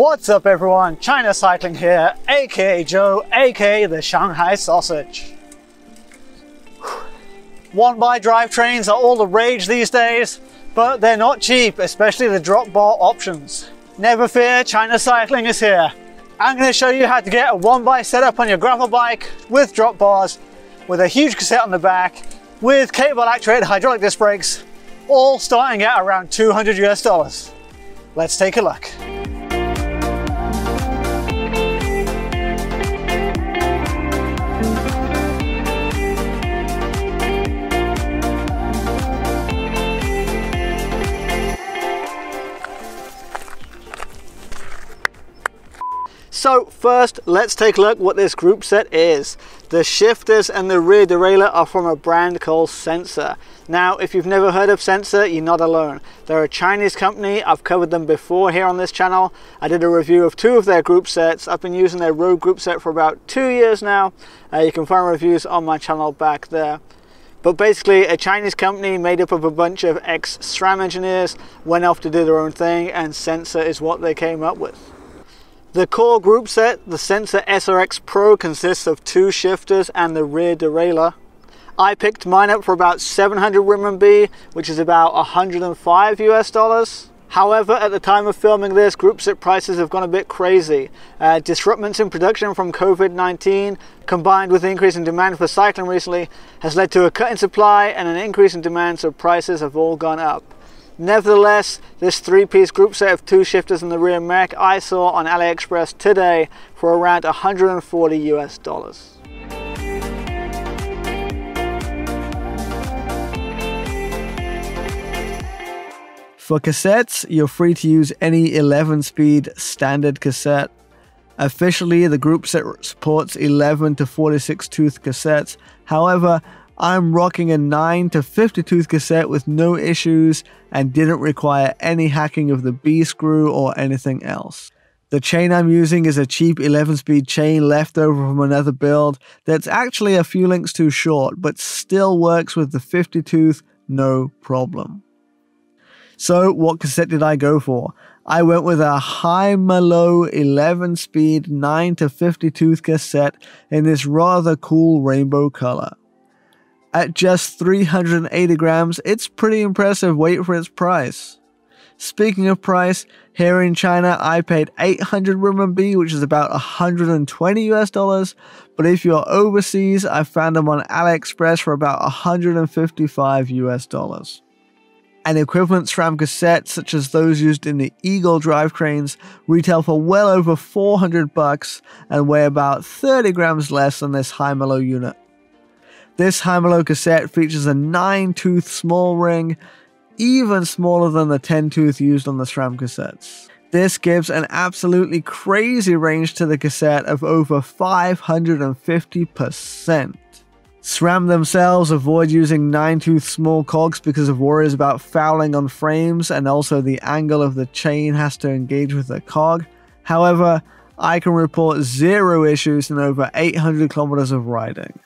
What's up everyone, China Cycling here, aka Joe, aka the Shanghai Sausage. One by drivetrains are all the rage these days, but they're not cheap, especially the drop bar options. Never fear, China Cycling is here. I'm going to show you how to get a one by setup on your gravel bike with drop bars, with a huge cassette on the back, with cable actuated hydraulic disc brakes, all starting at around 200 US dollars. Let's take a look. So first, let's take a look what this group set is. The shifters and the rear derailleur are from a brand called Sensah. Now, if you've never heard of Sensah, you're not alone. They're a Chinese company. I've covered them before here on this channel. I did a review of two of their group sets. I've been using their Road group set for about two years now. Uh, you can find reviews on my channel back there. But basically, a Chinese company made up of a bunch of ex-SRAM engineers went off to do their own thing, and Sensah is what they came up with. The core group set, the Sensah SRX Pro, consists of two shifters and the rear derailleur. I picked mine up for about 700 RMB, which is about 105 US dollars. However, at the time of filming this, group set prices have gone a bit crazy. Uh, disruptions in production from COVID-19, combined with the increase in demand for cycling recently, has led to a cut in supply and an increase in demand, so prices have all gone up. Nevertheless, this three-piece group set of two shifters in the rear mech I saw on AliExpress today for around 140 US dollars. For cassettes, you're free to use any 11 speed standard cassette. Officially, the group set supports 11 to 46 tooth cassettes. However, I'm rocking a 9 to 50 tooth cassette with no issues and didn't require any hacking of the B screw or anything else. The chain I'm using is a cheap 11 speed chain left over from another build that's actually a few links too short, but still works with the 50 tooth no problem. So, what cassette did I go for? I went with a Himalo 11 speed 9 to 50 tooth cassette in this rather cool rainbow color. At just 380 grams, it's pretty impressive weight for its price. Speaking of price, here in China, I paid 800 RMB, which is about 120 US dollars. But if you're overseas, I found them on AliExpress for about 155 US dollars. And equivalent SRAM cassettes, such as those used in the Eagle drivetrains, retail for well over 400 bucks and weigh about 30 grams less than this Himalo unit. This Himalo cassette features a 9 tooth small ring, even smaller than the 10 tooth used on the SRAM cassettes. This gives an absolutely crazy range to the cassette of over 550%. SRAM themselves avoid using 9 tooth small cogs because of worries about fouling on frames and also the angle of the chain has to engage with the cog. However, I can report zero issues in over 800 kilometers of riding.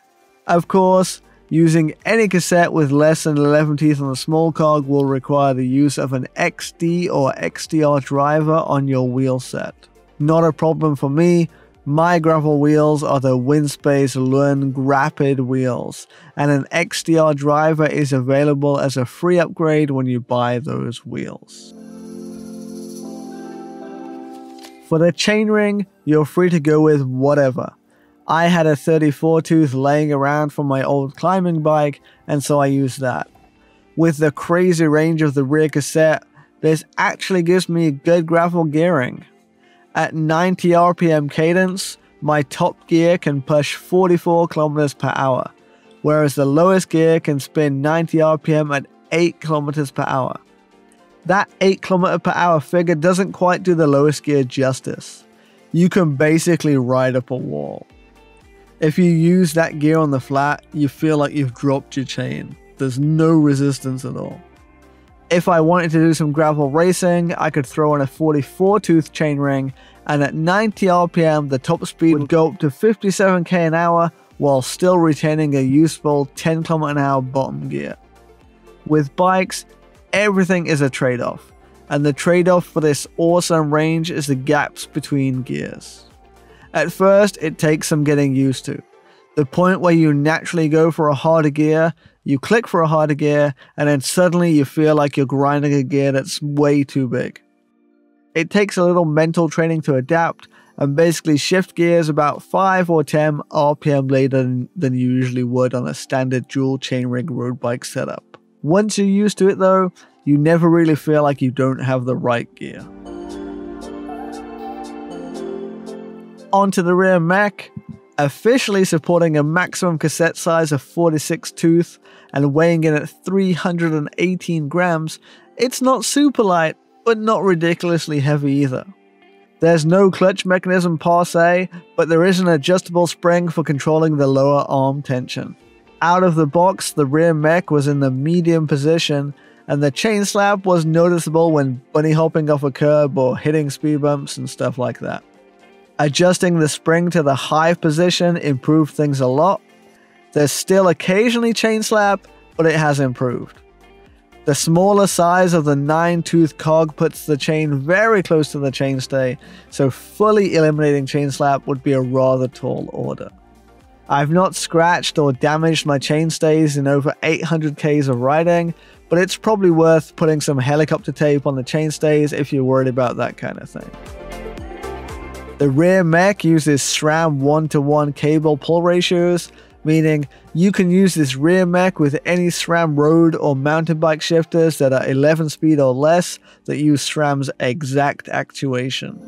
Of course, using any cassette with less than 11 teeth on the small cog will require the use of an XD or XDR driver on your wheel set. Not a problem for me, my gravel wheels are the Winspace Learn Rapid wheels, and an XDR driver is available as a free upgrade when you buy those wheels. For the chainring, you're free to go with whatever. I had a 34 tooth laying around from my old climbing bike, and so I used that. With the crazy range of the rear cassette, this actually gives me good gravel gearing. At 90 RPM cadence, my top gear can push 44 km per hour, whereas the lowest gear can spin 90 RPM at 8 km per hour. That 8 km per hour figure doesn't quite do the lowest gear justice. You can basically ride up a wall. If you use that gear on the flat, you feel like you've dropped your chain. There's no resistance at all. If I wanted to do some gravel racing, I could throw in a 44 tooth chainring, and at 90 RPM, the top speed would go up to 57k an hour while still retaining a useful 10 km an hour bottom gear. With bikes, everything is a trade off. and the trade off for this awesome range is the gaps between gears. At first, it takes some getting used to. The point where you naturally go for a harder gear, you click for a harder gear, and then suddenly you feel like you're grinding a gear that's way too big. It takes a little mental training to adapt, and basically shift gears about 5 or 10 RPM later than, than you usually would on a standard dual chainring road bike setup. Once you're used to it though, you never really feel like you don't have the right gear. Onto the rear mech, officially supporting a maximum cassette size of 46 tooth and weighing in at 318 grams, it's not super light, but not ridiculously heavy either. There's no clutch mechanism per se, but there is an adjustable spring for controlling the lower arm tension. Out of the box, the rear mech was in the medium position, and the chain slap was noticeable when bunny hopping off a curb or hitting speed bumps and stuff like that. Adjusting the spring to the high position improved things a lot. There's still occasionally chain slap, but it has improved. The smaller size of the 9 tooth cog puts the chain very close to the chainstay, so fully eliminating chain slap would be a rather tall order. I've not scratched or damaged my chainstays in over 800 Ks of riding, but it's probably worth putting some helicopter tape on the chainstays if you're worried about that kind of thing. The rear mech uses SRAM 1 to 1 cable pull ratios, meaning you can use this rear mech with any SRAM road or mountain bike shifters that are 11 speed or less that use SRAM's exact actuation.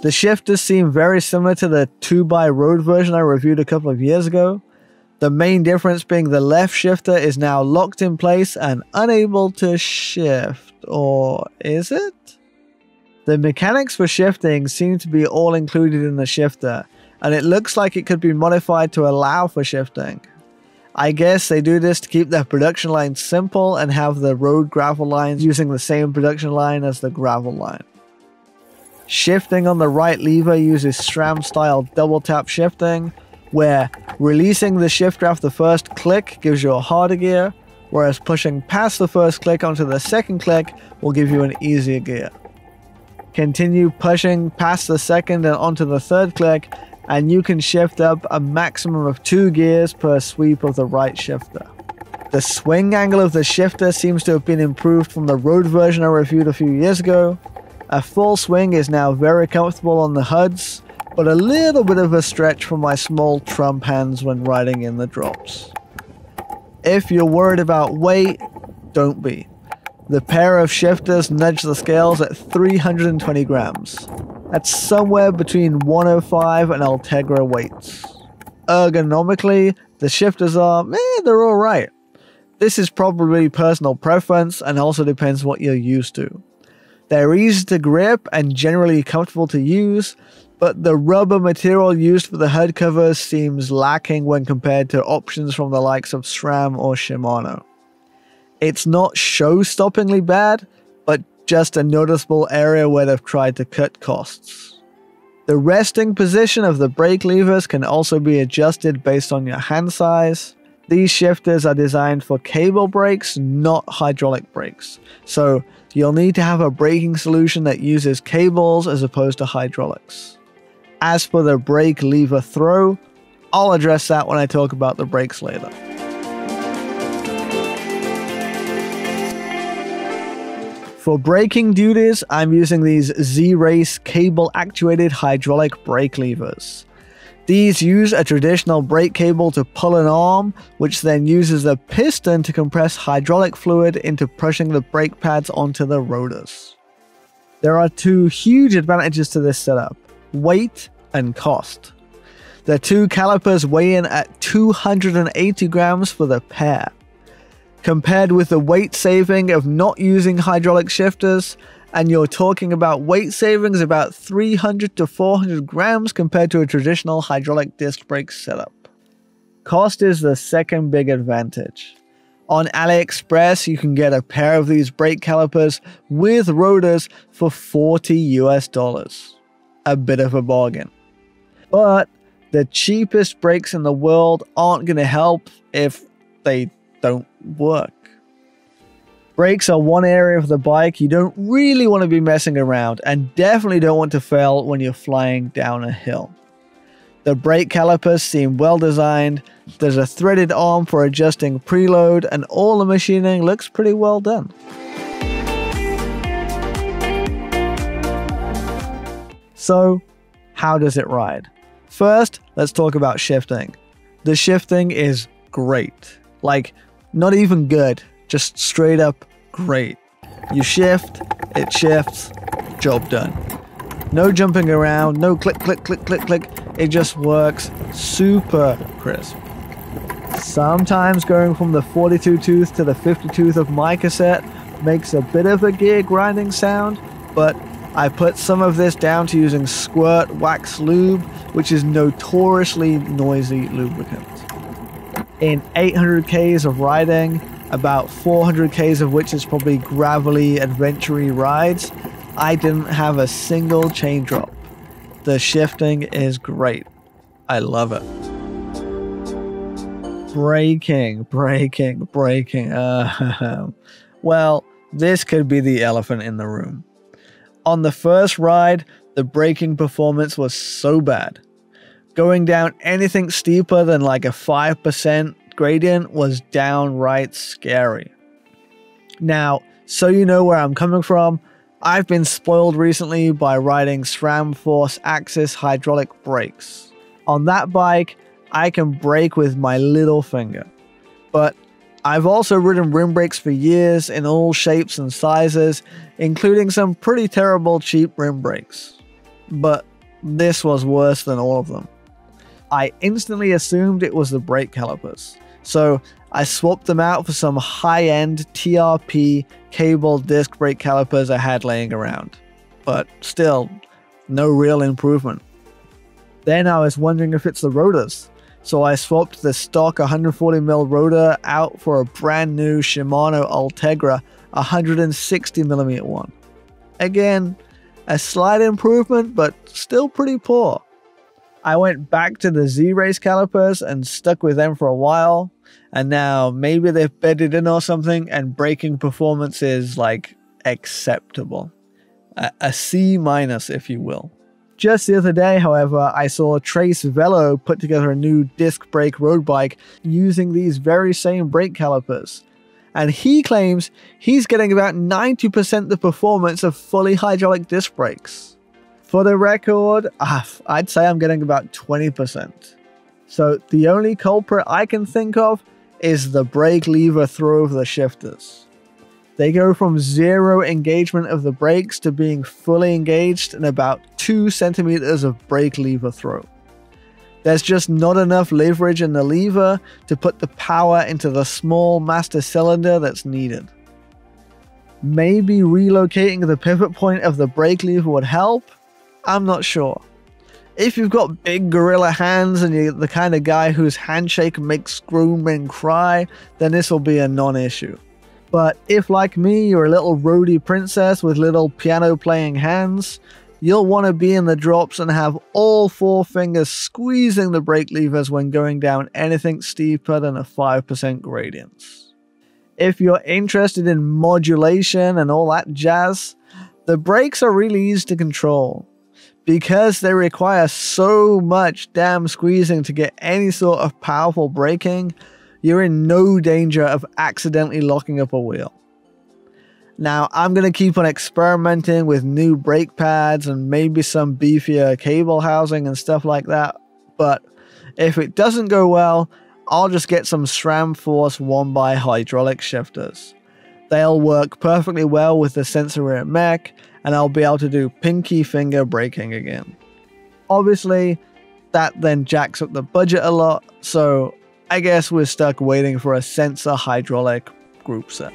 The shifters seem very similar to the 2x road version I reviewed a couple of years ago. The main difference being the left shifter is now locked in place and unable to shift, or is it? The mechanics for shifting seem to be all included in the shifter, and it looks like it could be modified to allow for shifting. I guess they do this to keep their production line simple and have the road gravel lines using the same production line as the gravel line. Shifting on the right lever uses SRAM style double tap shifting, where releasing the shifter after the first click gives you a harder gear, whereas pushing past the first click onto the second click will give you an easier gear. Continue pushing past the second and onto the third click, and you can shift up a maximum of two gears per sweep of the right shifter. The swing angle of the shifter seems to have been improved from the road version I reviewed a few years ago. A full swing is now very comfortable on the hoods, but a little bit of a stretch for my small trump hands when riding in the drops. If you're worried about weight, don't be. The pair of shifters nudge the scales at 320 grams. That's somewhere between 105 and Ultegra weights. Ergonomically, the shifters are, eh, they're alright. This is probably personal preference and also depends what you're used to. They're easy to grip and generally comfortable to use, but the rubber material used for the hood covers seems lacking when compared to options from the likes of SRAM or Shimano. It's not show stoppingly bad, but just a noticeable area where they've tried to cut costs. The resting position of the brake levers can also be adjusted based on your hand size. These shifters are designed for cable brakes, not hydraulic brakes. So you'll need to have a braking solution that uses cables as opposed to hydraulics. As for the brake lever throw, I'll address that when I talk about the brakes later. For braking duties, I'm using these Z-Race cable actuated hydraulic brake levers. These use a traditional brake cable to pull an arm, which then uses a piston to compress hydraulic fluid into pushing the brake pads onto the rotors. There are two huge advantages to this setup weight and cost. The two calipers weigh in at 280 grams for the pair compared with the weight saving of not using hydraulic shifters, and you're talking about weight savings about 300 to 400 grams compared to a traditional hydraulic disc brake setup. Cost is the second big advantage. On AliExpress, you can get a pair of these brake calipers with rotors for 40 US dollars. A bit of a bargain. But the cheapest brakes in the world aren't going to help if they don't work. Brakes are one area of the bike you don't really want to be messing around and definitely don't want to fail when you're flying down a hill. The brake calipers seem well designed, there's a threaded arm for adjusting preload, and all the machining looks pretty well done. So, how does it ride? First, let's talk about shifting. The shifting is great. Like, not even good, just straight up great. You shift, it shifts, job done. No jumping around, no click, click, click, click, click. It just works super crisp. Sometimes going from the 42 tooth to the 50 tooth of my cassette makes a bit of a gear grinding sound, but I put some of this down to using Squirt Wax Lube, which is notoriously noisy lubricant. In 800 Ks of riding, about 400 Ks of which is probably gravelly, adventure rides, I didn't have a single chain drop. The shifting is great. I love it. Braking, braking, braking. Uh, well, this could be the elephant in the room. On the first ride, the braking performance was so bad. Going down anything steeper than like a 5% gradient was downright scary. Now, so you know where I'm coming from, I've been spoiled recently by riding SRAM Force AXS hydraulic brakes. On that bike, I can brake with my little finger. But I've also ridden rim brakes for years in all shapes and sizes, including some pretty terrible cheap rim brakes. But this was worse than all of them. I instantly assumed it was the brake calipers. So I swapped them out for some high end TRP cable disc brake calipers I had laying around. But still, no real improvement. Then I was wondering if it's the rotors. So I swapped the stock 140mm rotor out for a brand new Shimano Ultegra 160mm one. Again, a slight improvement, but still pretty poor. I went back to the Z Race calipers and stuck with them for a while, and now maybe they've bedded in or something, and braking performance is like acceptable. A, a C minus, if you will. Just the other day, however, I saw Trace Velo put together a new disc brake road bike using these very same brake calipers. And he claims he's getting about 90% the performance of fully hydraulic disc brakes. For the record, ah, I'd say I'm getting about 20%. So the only culprit I can think of is the brake lever throw of the shifters. They go from zero engagement of the brakes to being fully engaged in about 2 centimeters of brake lever throw. There's just not enough leverage in the lever to put the power into the small master cylinder that's needed. Maybe relocating the pivot point of the brake lever would help, I'm not sure. If you've got big gorilla hands and you're the kind of guy whose handshake makes grown men cry, then this will be a non issue. But if, like me, you're a little roadie princess with little piano playing hands, you'll want to be in the drops and have all four fingers squeezing the brake levers when going down anything steeper than a 5% gradients. If you're interested in modulation and all that jazz, the brakes are really easy to control because they require so much damn squeezing to get any sort of powerful braking, you're in no danger of accidentally locking up a wheel. Now, I'm going to keep on experimenting with new brake pads and maybe some beefier cable housing and stuff like that, but if it doesn't go well, I'll just get some SRAM Force 1x hydraulic shifters. They'll work perfectly well with the Sensah rear mech and I'll be able to do pinky finger braking again. Obviously, that then jacks up the budget a lot, so I guess we're stuck waiting for a Sensah hydraulic group set.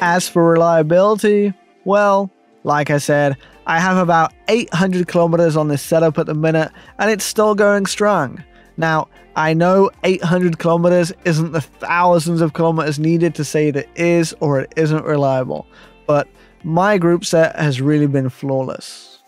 As for reliability, well, like I said, I have about 800 kilometers on this setup at the minute, and it's still going strong. Now, I know 800 kilometers isn't the thousands of kilometers needed to say that it is or it isn't reliable, but my group set has really been flawless.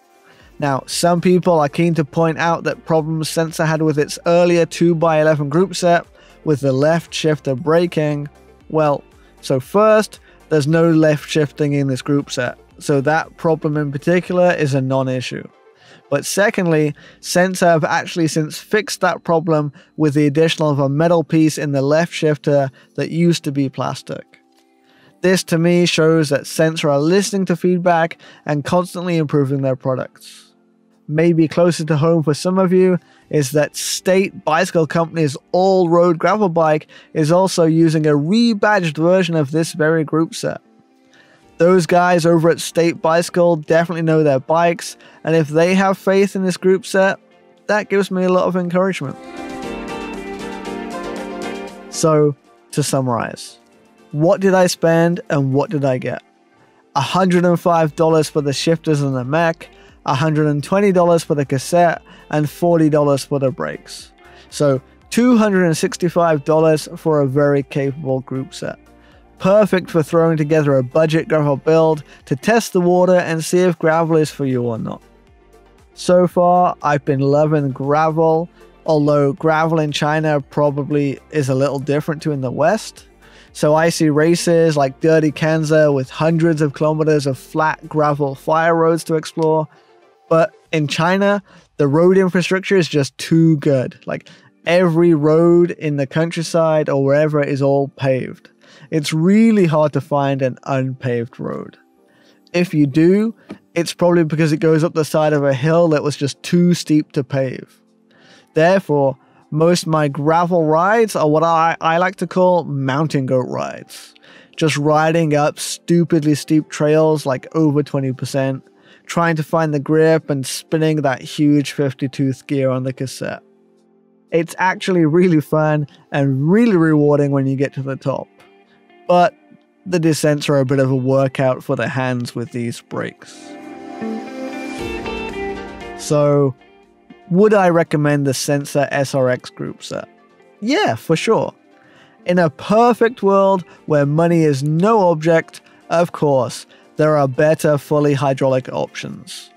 Now, some people are keen to point out that problems Sensah had with its earlier 2x11 group set with the left shifter breaking? Well, so first, there's no left shifting in this group set, so that problem in particular is a non issue. But secondly, Sensah have actually since fixed that problem with the addition of a metal piece in the left shifter that used to be plastic. This to me shows that Sensah are listening to feedback and constantly improving their products. Maybe closer to home for some of you is that State Bicycle Company's all road gravel bike is also using a rebadged version of this very group set. Those guys over at State Bicycle definitely know their bikes, and if they have faith in this group set, that gives me a lot of encouragement. So, to summarize, what did I spend and what did I get? $105 for the shifters and the mech, $120 for the cassette, and $40 for the brakes. So, $265 for a very capable group set perfect for throwing together a budget gravel build to test the water and see if gravel is for you or not. So far, I've been loving gravel, although gravel in China probably is a little different to in the West. So I see races like Dirty Kanza with hundreds of kilometers of flat gravel fire roads to explore. But in China, the road infrastructure is just too good. Like every road in the countryside or wherever is all paved it's really hard to find an unpaved road. If you do, it's probably because it goes up the side of a hill that was just too steep to pave. Therefore, most my gravel rides are what I, I like to call mountain goat rides. Just riding up stupidly steep trails like over 20%, trying to find the grip and spinning that huge 50 tooth gear on the cassette. It's actually really fun and really rewarding when you get to the top but the descents are a bit of a workout for the hands with these brakes. So, would I recommend the Sensah SRX group set? Yeah, for sure. In a perfect world where money is no object, of course, there are better fully hydraulic options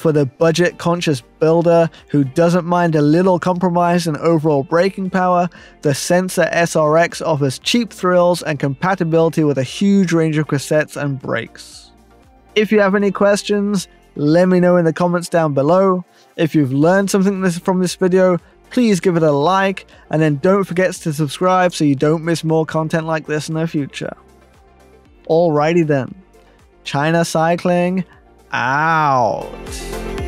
for the budget conscious builder who doesn't mind a little compromise in overall braking power, the Sensah SRX offers cheap thrills and compatibility with a huge range of cassettes and brakes. If you have any questions, let me know in the comments down below. If you've learned something from this video, please give it a like, and then don't forget to subscribe so you don't miss more content like this in the future. Alrighty then, China Cycling out.